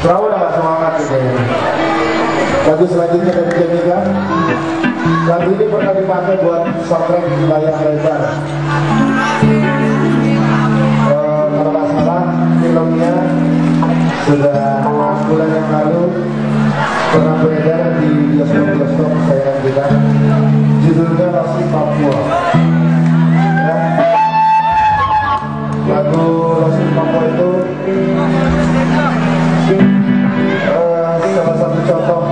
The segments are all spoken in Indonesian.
Gak semangat gitu ya. Lagu selanjutnya dari Jemika. Lagu ini pernah dipakai buat soundtrack layar lebar. Eh, kalau nggak salah filmnya sudah bulan yang lalu pernah beredar di bioskop-bioskop kesayangan kita. Judulnya Rossi Papua. Contoh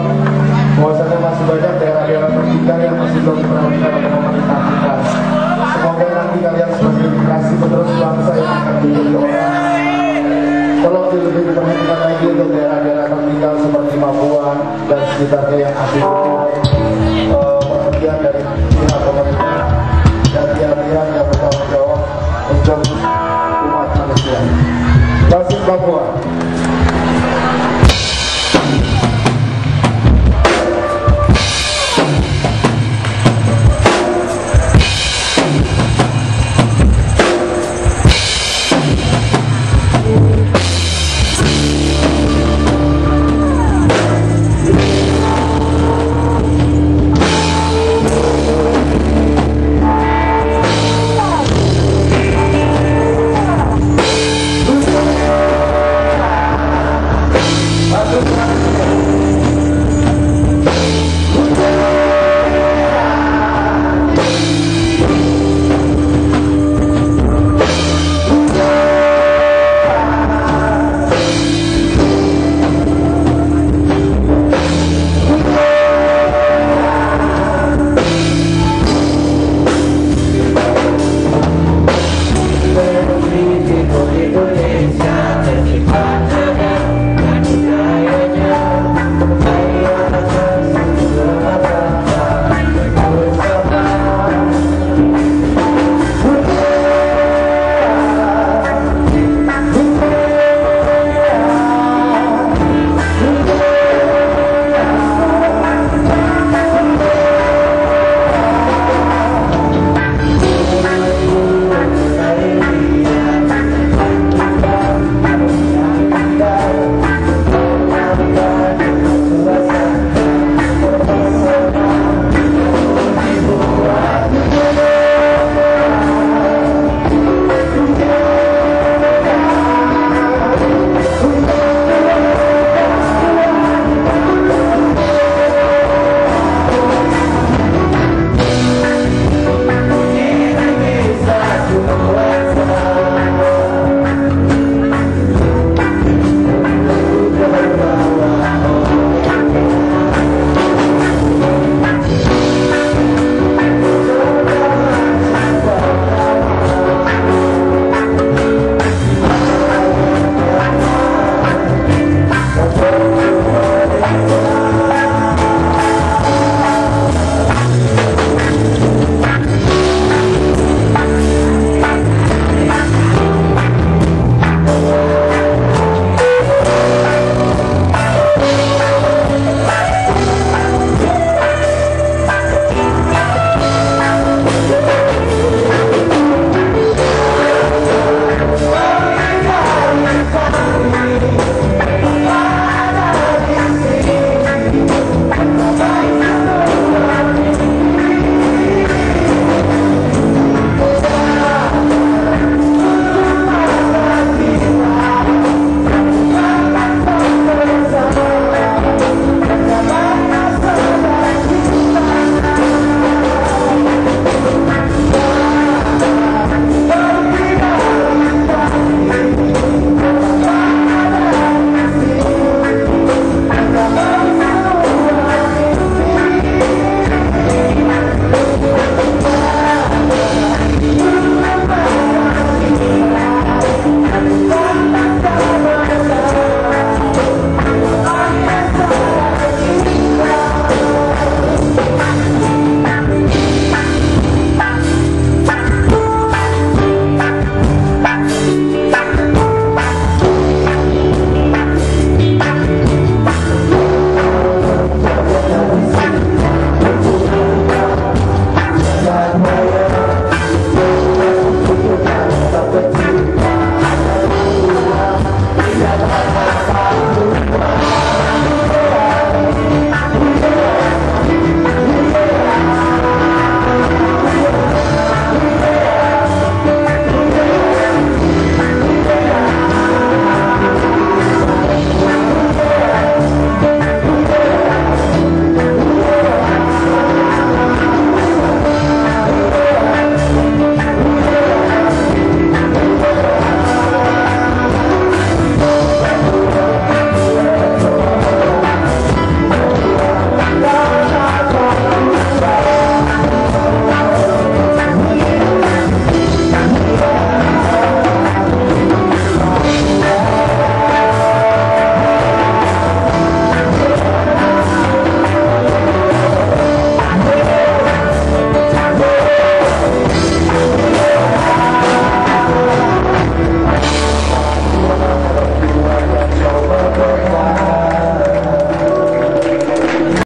bahwasanya masih banyak daerah-daerah tertinggal yang masih belum diperhatikan oleh pemerintah kita. Semoga nanti kalian sebagai generasi penerus bangsa yang akan menjadi orang Tolong lebih diperhatikan lagi untuk daerah-daerah tertinggal seperti Papua dan sekitarnya yang eh, perhatian dari pihak pemerintah dan pihak-pihak yang bertanggung jawab untuk umat manusia. Basis Papua.